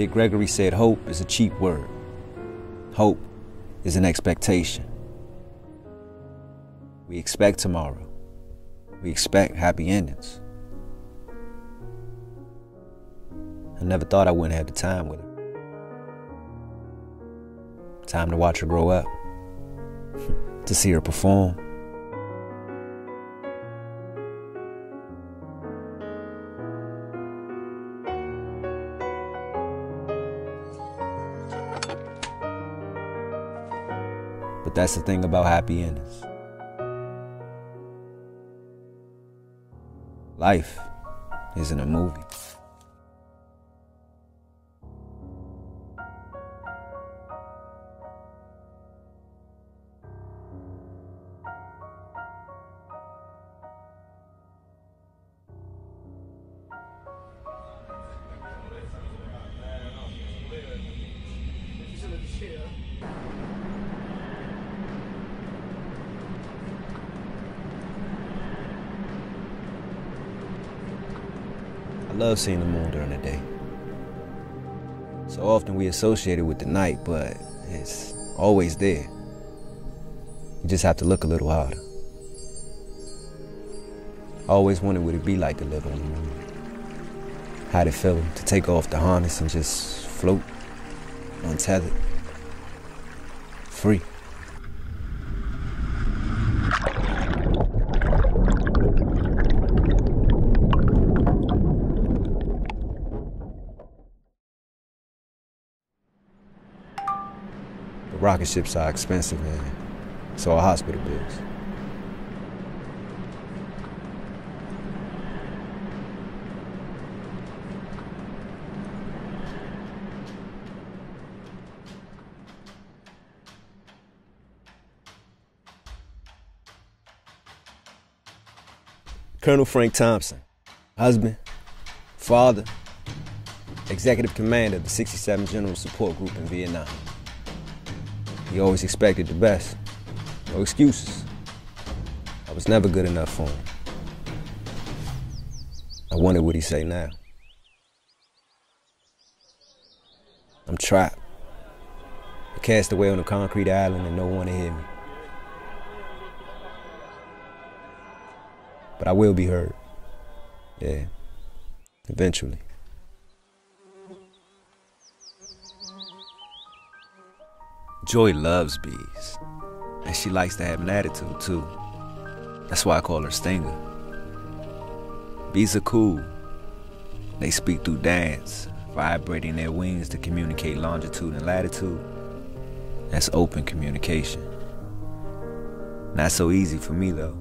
Dick Gregory said hope is a cheap word. Hope is an expectation. We expect tomorrow. We expect happy endings. I never thought I wouldn't have the time with her. Time to watch her grow up, to see her perform. But that's the thing about happy endings. Life isn't a movie. I love seeing the moon during the day. So often we associate it with the night, but it's always there. You just have to look a little harder. I always wondered what it'd be like to live on the moon. How'd it feel to take off the harness and just float, untethered, free. Rocket ships are expensive, man. So are hospital bills. Colonel Frank Thompson, husband, father, executive commander of the 67th General Support Group in Vietnam. He always expected the best. No excuses. I was never good enough for him. I wonder what he'd say now. I'm trapped. Cast away on a concrete island and no one to hear me. But I will be heard. Yeah. Eventually. Joy loves bees. And she likes to have an attitude too. That's why I call her Stinger. Bees are cool. They speak through dance, vibrating their wings to communicate longitude and latitude. That's open communication. Not so easy for me though.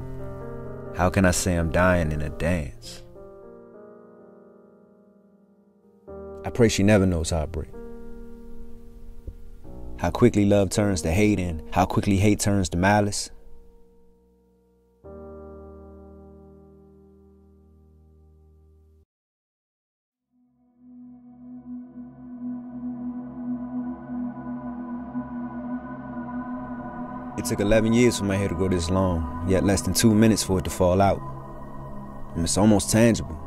How can I say I'm dying in a dance? I pray she never knows heartbreak. How quickly love turns to hate and how quickly hate turns to malice. It took 11 years for my hair to grow this long, yet less than two minutes for it to fall out. And it's almost tangible,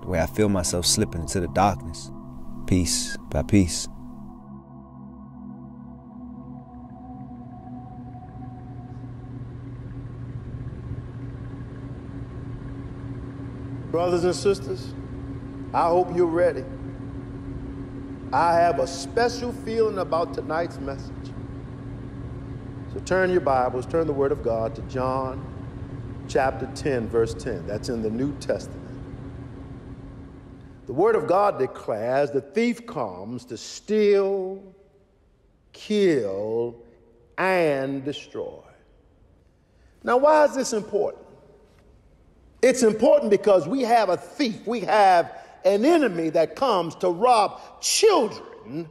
the way I feel myself slipping into the darkness, piece by piece. Brothers and sisters, I hope you're ready. I have a special feeling about tonight's message. So turn your Bibles, turn the Word of God to John chapter 10, verse 10. That's in the New Testament. The Word of God declares the thief comes to steal, kill, and destroy. Now, why is this important? It's important because we have a thief, we have an enemy that comes to rob children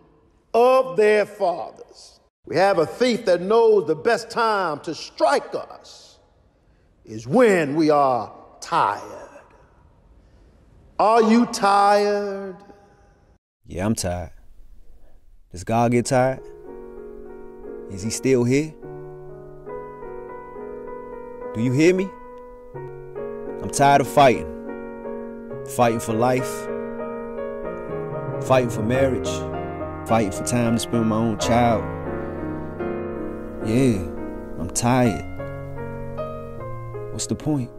of their fathers. We have a thief that knows the best time to strike us is when we are tired. Are you tired? Yeah, I'm tired. Does God get tired? Is he still here? Do you hear me? I'm tired of fighting. Fighting for life. Fighting for marriage, fighting for time to spend with my own child. Yeah, I'm tired. What's the point?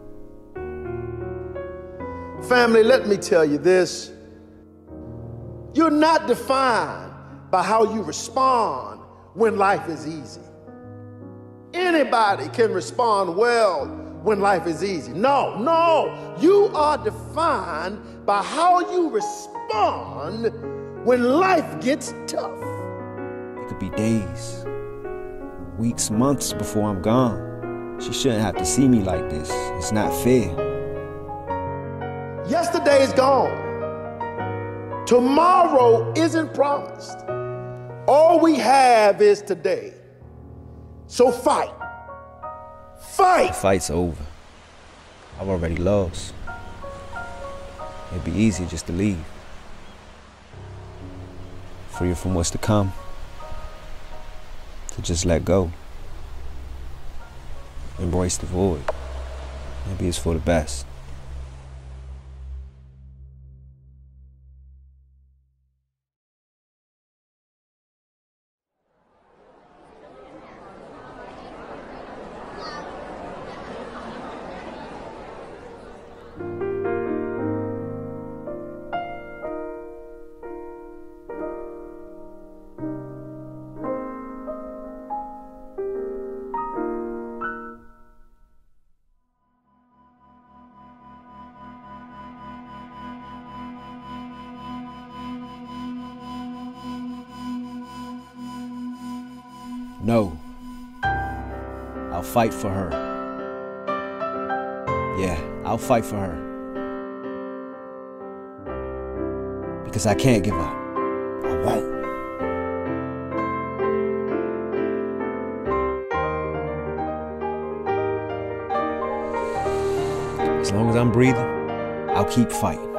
Family, let me tell you this. You're not defined by how you respond when life is easy. Anybody can respond well when life is easy. No, no. You are defined by how you respond when life gets tough. It could be days, weeks, months before I'm gone. She shouldn't have to see me like this. It's not fair. Yesterday is gone. Tomorrow isn't promised. All we have is today. So fight. Fight. The fight's over. I've already lost. It'd be easier just to leave. Free from what's to come. To just let go. Embrace the void. Maybe it's for the best. No. I'll fight for her. Yeah, I'll fight for her. Because I can't give up. I won't. As long as I'm breathing, I'll keep fighting.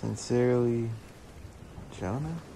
Sincerely, Jonah?